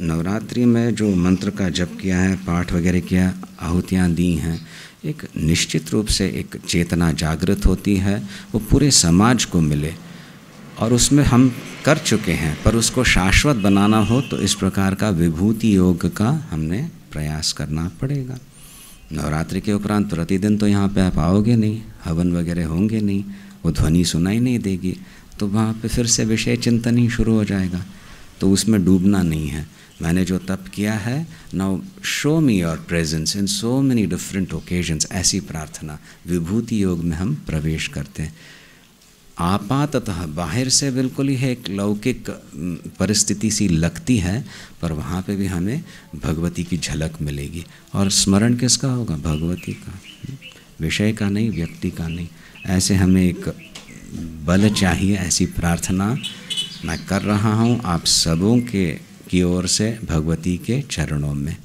नवरात्रि में जो मंत्र का जप किया है, पाठ वगैरह किया, आहुतियाँ दी हैं, एक निश्चित रूप से एक चेतना जागृत होती है, वो पूरे समाज को मिले। और उसमें हम कर चुके हैं, पर उसको शाश्वत बनाना हो तो इस प्रकार का विभूति योग का हमने प्रयास करना पड़ेगा। नवरात्रि के उपरांत प्रतिदिन तो यहाँ पे आप आओगे नहीं, हवन वगैरह होंगे नहीं, वो ध्वनि सुनाई नहीं देगी तो वहाँ पे फिर से विषय चिंतन ही शुरू हो जाएगा। तो उसमें डूबना नहीं है। मैंने जो तप किया है now show me your presence in so many different occasions ऐसी प्रार्थना विभूति योग में हम प्रवेश करते हैं। आपातः बाहर से बिल्कुल ही एक लौकिक परिस्थिति सी लगती है, पर वहाँ पे भी हमें भगवती की झलक मिलेगी। और स्मरण किसका होगा? भगवती का। विषय का नहीं, व्यक्ति का नहीं। ऐसे हमें एक बल चाहिए, ऐसी प्रार्थना मैं कर रहा हूँ। आप सबों के की ओर से भगवती के चरणों में।